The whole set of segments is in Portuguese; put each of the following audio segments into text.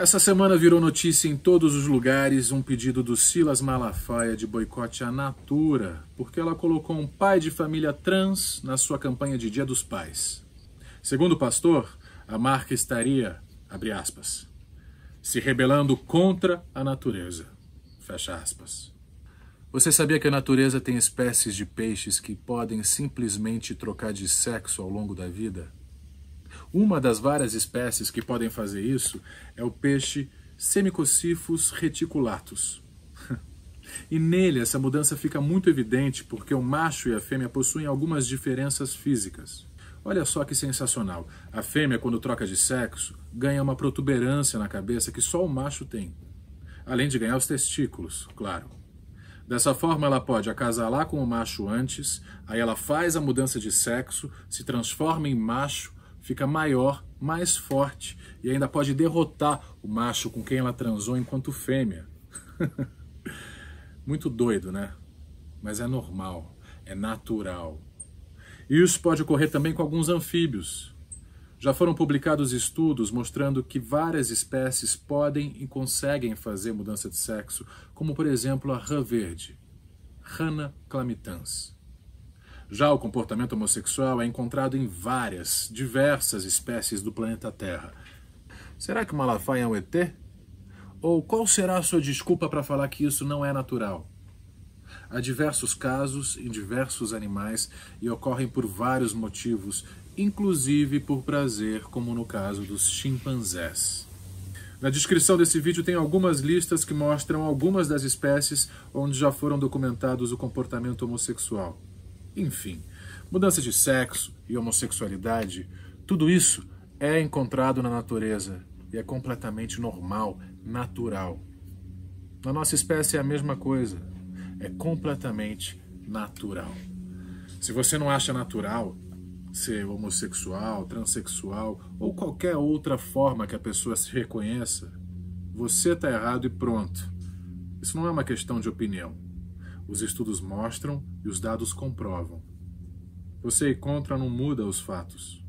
Essa semana virou notícia em todos os lugares um pedido do Silas Malafaia de boicote à Natura, porque ela colocou um pai de família trans na sua campanha de Dia dos Pais. Segundo o pastor, a marca estaria, abre aspas, se rebelando contra a natureza. Fecha aspas. Você sabia que a natureza tem espécies de peixes que podem simplesmente trocar de sexo ao longo da vida? Uma das várias espécies que podem fazer isso é o peixe Semicossyphus reticulatus. e nele essa mudança fica muito evidente porque o macho e a fêmea possuem algumas diferenças físicas. Olha só que sensacional. A fêmea, quando troca de sexo, ganha uma protuberância na cabeça que só o macho tem. Além de ganhar os testículos, claro. Dessa forma, ela pode acasalar com o macho antes, aí ela faz a mudança de sexo, se transforma em macho fica maior, mais forte e ainda pode derrotar o macho com quem ela transou enquanto fêmea. Muito doido, né? Mas é normal, é natural. Isso pode ocorrer também com alguns anfíbios. Já foram publicados estudos mostrando que várias espécies podem e conseguem fazer mudança de sexo, como por exemplo a rã verde, Rana clamitans. Já o comportamento homossexual é encontrado em várias, diversas espécies do planeta Terra. Será que o Malafaia é um ET? Ou qual será a sua desculpa para falar que isso não é natural? Há diversos casos em diversos animais e ocorrem por vários motivos, inclusive por prazer, como no caso dos chimpanzés. Na descrição desse vídeo tem algumas listas que mostram algumas das espécies onde já foram documentados o comportamento homossexual. Enfim, mudança de sexo e homossexualidade, tudo isso é encontrado na natureza e é completamente normal, natural. Na nossa espécie é a mesma coisa, é completamente natural. Se você não acha natural ser homossexual, transexual ou qualquer outra forma que a pessoa se reconheça, você está errado e pronto. Isso não é uma questão de opinião. Os estudos mostram e os dados comprovam. Você contra não muda os fatos.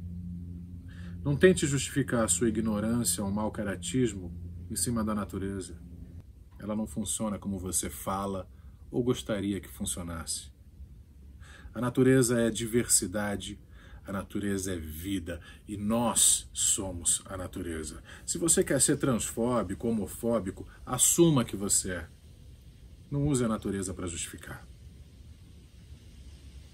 Não tente justificar a sua ignorância ou mau caratismo em cima da natureza. Ela não funciona como você fala ou gostaria que funcionasse. A natureza é diversidade, a natureza é vida e nós somos a natureza. Se você quer ser transfóbico, homofóbico, assuma que você é. Não use a natureza para justificar.